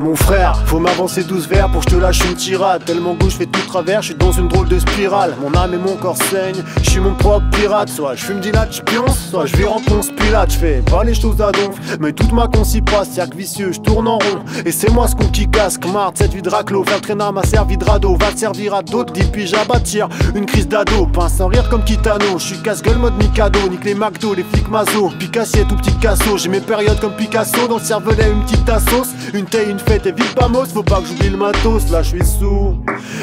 Mon frère, faut m'avancer 12 verres pour que je te lâche une tirade. Tellement gauche, fais tout travers, je suis dans une drôle de spirale. Mon âme et mon corps saignent, je suis mon propre pirate. Soit je fume d'Inat, je soit je en ponce pilate. Je fais pas les choses à donf, mais toute ma concis passe, cercle vicieux, je tourne en rond. Et c'est moi ce con qui casque, marre cette vie de raclo. Faire traîner m'a servi de radeau, va te servir à d'autres, dit puis j'abattir une crise d'ado. Pince sans rire comme Kitano, je suis casse-gueule mode Mikado, nique les McDo, les flics mazo. Picassier, tout petit casso, j'ai mes périodes comme Picasso, dans le cervelet une petite tassos, une taille, une et vite pas faut pas que j'oublie le matos, là je suis sous.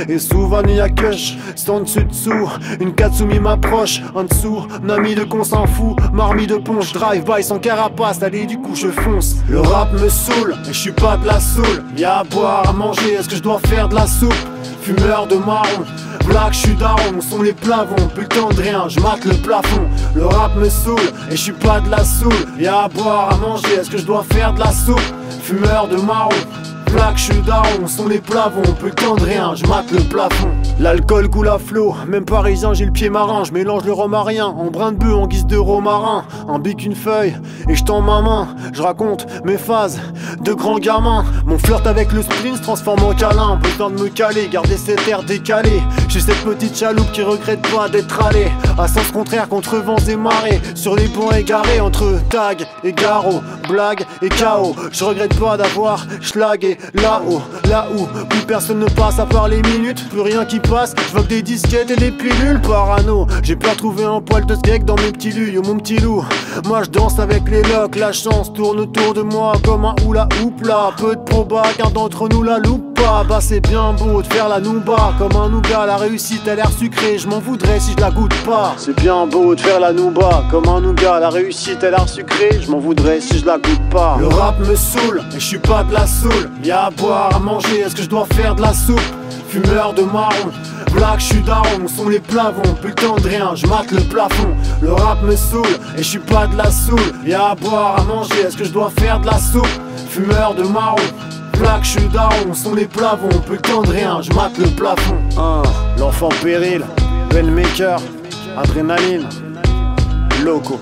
Et souvent il y a kush, c'est en dessus dessous. Une Katsumi m'approche, en dessous, ami de con s'en fout. Marmi de ponche, drive by sans carapace, allez du coup je fonce. Le rap me saoule, et je suis pas de la soul. Y'a à boire, à manger, est-ce que je dois faire de la soupe? Fumeur de marron, black, je daron, sont les plavons, plus le temps de rien, je mate le plafond. Le rap me saoule, et je suis pas de la soul. Y'a à boire, à manger, est-ce que je dois faire de la soupe? Fumeur de marron, plaque, je suis down, sont les plavons, peu le temps de rien, je mate le plafond. L'alcool coule à flot, même parisien, j'ai le pied marin, je mélange le rhum à rien, en brin de bœuf en guise de romarin, un bic, une feuille, et je tends ma main, je raconte mes phases de grand gamin. Mon flirt avec le sprint se transforme en câlin, besoin de me caler, garder cet air décalé. J'ai cette petite chaloupe qui regrette pas d'être allé à sens contraire contre vents et marées, sur les ponts égarés entre tag et garrot, blague et chaos. Je regrette pas d'avoir schlagué là-haut, là où plus personne ne passe à part les minutes, plus rien qui passe. Je que des disquettes et des pilules parano. J'ai peur de trouver un poil de steak dans mes petits lus, yo mon petit loup. Moi je danse avec les locks, la chance tourne autour de moi comme un oula là Peu de proba, car d'entre nous la loupe Bah c'est bien beau de faire la nouba comme un nougat. La réussite a l'air sucrée, je m'en voudrais si je la goûte pas. C'est bien beau de faire la nouba comme un nougat. La réussite a l'air sucrée, je m'en voudrais si je la goûte pas. Le rap me saoule, et je suis pas de la soul. Y'a à boire, à manger, est-ce que je dois faire de la soupe? Fumeur de marron, black, je daron, sont les plavons, plus le temps de rien, je mate le plafond. Le rap me saoule, et je suis pas de la soul. Y'a à boire, à manger, est-ce que je dois faire de la soupe? Fumeur de marron, black, je suis daron, sont les plavons, plus le temps de rien, je mate le plafond. Ah, l'enfant péril, maker, adrénaline, loco.